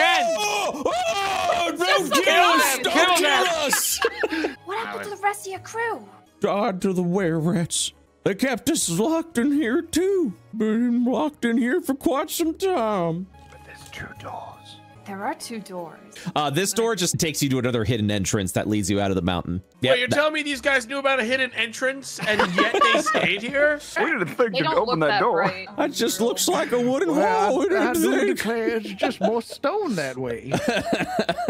Ben! Oh, oh, don't kill us! Don't Kill kill us! What happened to the rest of your crew? God to the wererats. They kept us locked in here too. Been locked in here for quite some time. But there's two doors. There are two doors. Uh, this door just takes you to another hidden entrance that leads you out of the mountain. Wait, you're telling me these guys knew about a hidden entrance and yet they stayed here? We didn't think They you'd open that that door. bright. that just looks like a wooden Well, wall. I, I It do declare it's just more stone that way.